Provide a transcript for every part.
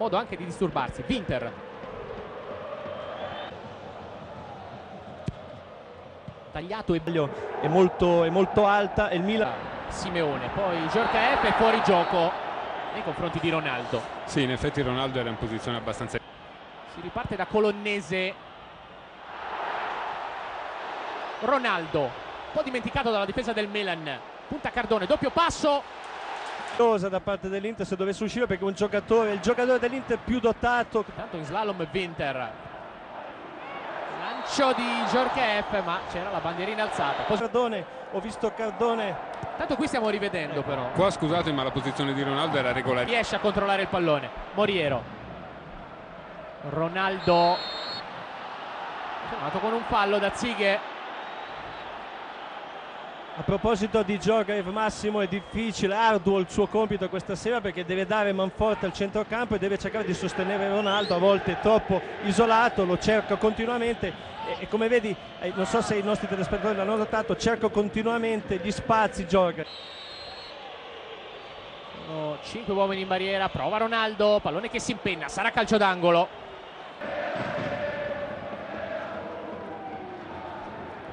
modo anche di disturbarsi. Winter. Tagliato e è molto, è molto alta e il Milan Simeone, poi Giorcaeff è fuori gioco nei confronti di Ronaldo. Sì, in effetti Ronaldo era in posizione abbastanza... Si riparte da Colonnese. Ronaldo, un po' dimenticato dalla difesa del Milan. Punta Cardone, doppio passo, da parte dell'Inter se dovesse uscire perché un giocatore, il giocatore dell'Inter più dotato. Tanto in slalom Winter. Lancio di Giorcheff, ma c'era la bandierina alzata. Cardone, ho visto Cardone. Tanto qui stiamo rivedendo però. Qua scusate ma la posizione di Ronaldo era regolare. Riesce a controllare il pallone. Moriero. Ronaldo. Chiamato con un fallo da Zighe. A proposito di Giorgaev Massimo è difficile, arduo il suo compito questa sera perché deve dare manforte al centrocampo e deve cercare di sostenere Ronaldo, a volte è troppo isolato, lo cerca continuamente e, e come vedi, eh, non so se i nostri telespettatori l'hanno notato, cerca continuamente gli spazi Giorgaev. Sono 5 uomini in barriera, prova Ronaldo, pallone che si impenna, sarà calcio d'angolo.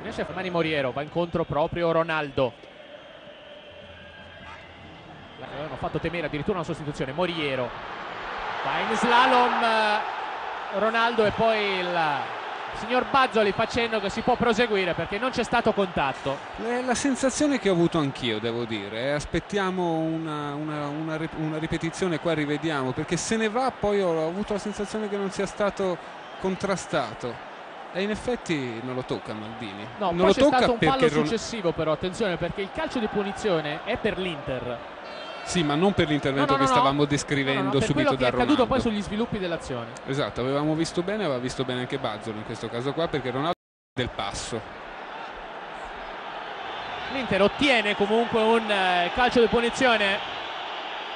Riesce a fermare Moriero, va incontro proprio Ronaldo. Avevano fatto temere addirittura una sostituzione. Moriero va in slalom eh, Ronaldo e poi il signor Bazzoli facendo che si può proseguire perché non c'è stato contatto. È la sensazione che ho avuto anch'io, devo dire. Aspettiamo una, una, una, una, ripetizione, qua rivediamo, perché se ne va poi ho avuto la sensazione che non sia stato contrastato. E in effetti non lo tocca Maldini. No, non lo c'è stato un fallo successivo però, attenzione, perché il calcio di punizione è per l'Inter. Sì, ma non per l'intervento no, no, no, che stavamo descrivendo subito da Ronaldo. è accaduto poi sugli sviluppi dell'azione. Esatto, avevamo visto bene, aveva visto bene anche Bazzolo in questo caso qua, perché Ronaldo del passo. L'Inter ottiene comunque un eh, calcio di punizione,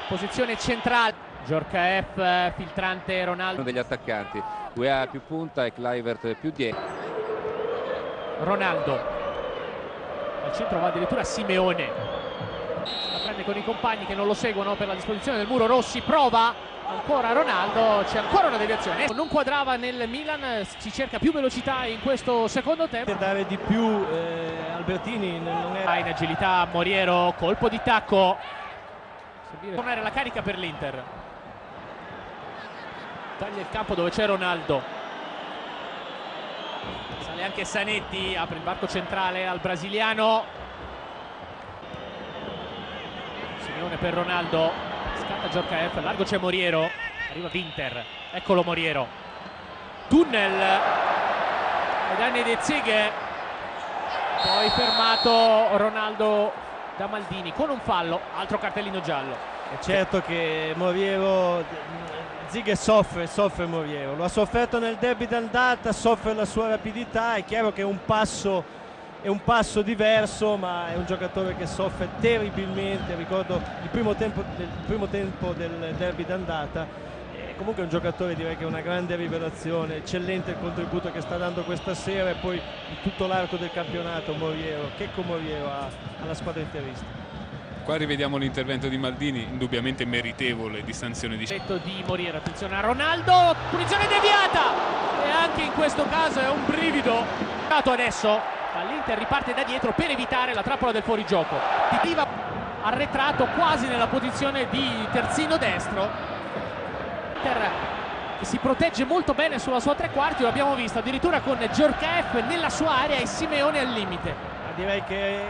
posizione centrale. Giorca F, filtrante Ronaldo. Uno degli attaccanti, Guea più punta e Clivert più dietro. Ronaldo. Al centro va addirittura Simeone. La prende con i compagni che non lo seguono per la disposizione del muro Rossi. Prova ancora Ronaldo. C'è ancora una deviazione. Non quadrava nel Milan. Si cerca più velocità in questo secondo tempo. Per dare di più eh, Albertini. Non è... In agilità Moriero. Colpo di tacco. Tornare la carica per l'Inter taglia il campo dove c'è Ronaldo. Sale anche Sanetti apre il varco centrale al brasiliano. Simeone per Ronaldo. Scatta Giorca F largo c'è Moriero. Arriva Winter. Eccolo Moriero. Tunnel. Ai danni di Zighe. Poi fermato Ronaldo da Maldini con un fallo. Altro cartellino giallo è certo che Moriero Zighe soffre, soffre Moriero, lo ha sofferto nel derby d'andata, soffre la sua rapidità, è chiaro che è un passo, è un passo diverso, ma è un giocatore che soffre terribilmente, ricordo il primo tempo, il primo tempo del derby d'andata, comunque è un giocatore direi che è una grande rivelazione, eccellente il contributo che sta dando questa sera e poi in tutto l'arco del campionato Moriero, Checco Moriero alla squadra interista. Qua rivediamo l'intervento di Maldini, indubbiamente meritevole di sanzione di di Moriera, attenzione a Ronaldo, punizione deviata e anche in questo caso è un brivido. Adesso l'Inter riparte da dietro per evitare la trappola del fuorigioco. Titiva arretrato quasi nella posizione di terzino destro. Inter si protegge molto bene sulla sua tre quarti, lo abbiamo visto addirittura con Giorcaeff nella sua area e Simeone al limite direi che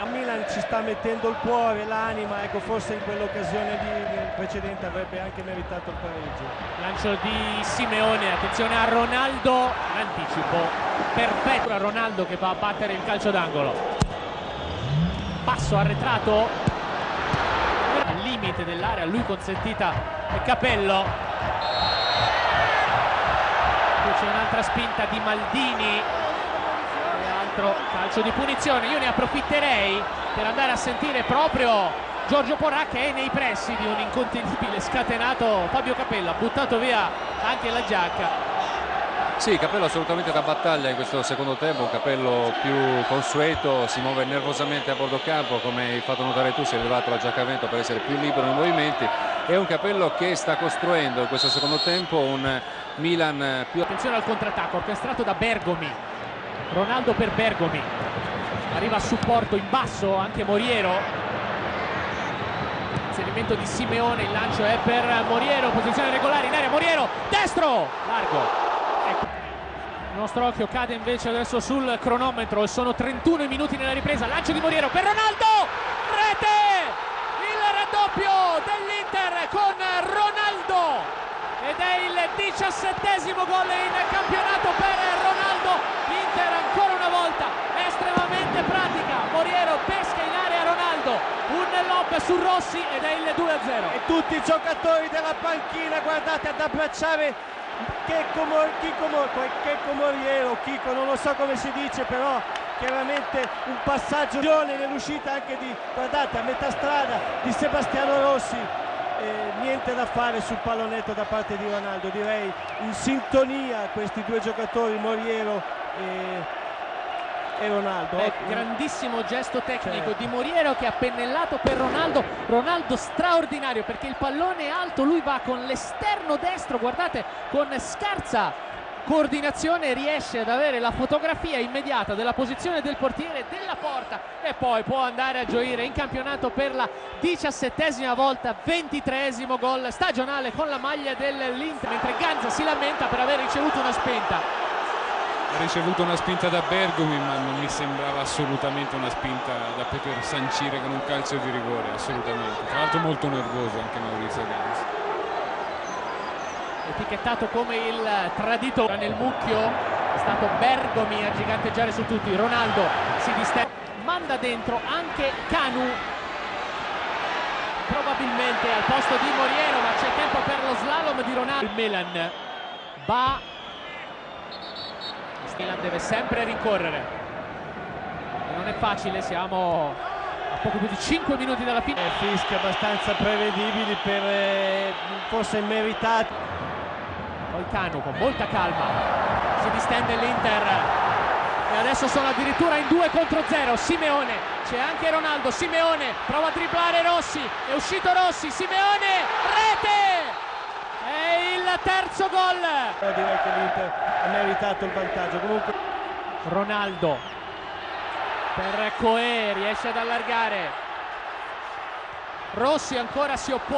a Milan ci sta mettendo il cuore, l'anima, ecco forse in quell'occasione precedente avrebbe anche meritato il pareggio. Lancio di Simeone, attenzione a Ronaldo, anticipo perfetto a Ronaldo che va a battere il calcio d'angolo. Passo arretrato al limite dell'area, lui consentita il Capello. Qui c'è un'altra spinta di Maldini altro calcio di punizione. Io ne approfitterei per andare a sentire proprio Giorgio Porà che è nei pressi di un incontenibile scatenato Fabio Capello ha buttato via anche la giacca. Sì, Capello assolutamente da battaglia in questo secondo tempo, un Capello più consueto, si muove nervosamente a bordo campo, come hai fatto notare tu, si è levato la giacca a vento per essere più libero nei movimenti, è un capello che sta costruendo in questo secondo tempo un Milan più attenzione al contrattacco orchestrato da Bergomi Ronaldo per Bergomi. Arriva a supporto in basso anche Moriero. Inserimento di Simeone il lancio è per Moriero posizione regolare in area Moriero destro! Largo. Ecco. il nostro occhio cade invece adesso sul cronometro e sono 31 minuti nella ripresa. Lancio di Moriero per Ronaldo! Rete! Il raddoppio dell'Inter con Ronaldo! Ed è il diciassettesimo gol in campionato per Ronaldo Inter ancora una volta estremamente pratica Moriero pesca in area Ronaldo un lob su Rossi ed è il 2-0 e tutti i giocatori della panchina guardate ad abbracciare Checco, Mor- Chico, Mor- Checco Moriero Chico non lo so come si dice però chiaramente un passaggio nell'uscita anche di guardate a metà strada di Sebastiano Rossi eh, niente da fare sul pallonetto da parte di Ronaldo direi in sintonia questi due giocatori Moriero e, e Ronaldo Beh, grandissimo gesto tecnico certo. di Moriero che ha pennellato per Ronaldo Ronaldo straordinario perché il pallone è alto lui va con l'esterno destro guardate con scarsa coordinazione riesce ad avere la fotografia immediata della posizione del portiere della porta e poi può andare a gioire in campionato per la diciassettesima volta, ventitreesimo gol stagionale con la maglia dell'Inter, mentre Ganza si lamenta per aver ricevuto una spinta. Ha ricevuto una spinta da Bergomi ma non mi sembrava assolutamente una spinta da poter sancire con un calcio di rigore, assolutamente. Tra l'altro molto nervoso anche Maurizio Ganza etichettato come il tradito nel mucchio è stato Bergomi a giganteggiare su tutti. Ronaldo si distende manda dentro anche Canu. Probabilmente al posto di Moriero ma c'è tempo per lo slalom di Ronaldo. Il Milan va Milan deve sempre rincorrere non è facile siamo a poco più di 5 minuti dalla fine. Fischi abbastanza prevedibili per eh, forse meritati. Polcano con molta calma. Si distende l'Inter. E adesso sono addirittura in 2 contro 0 Simeone, c'è anche Ronaldo. Simeone prova a dribblare Rossi. È uscito Rossi, Simeone terzo gol. Direi che l'Inter ha meritato il vantaggio. Comunque Ronaldo. Per Coe riesce ad allargare. Rossi ancora si oppone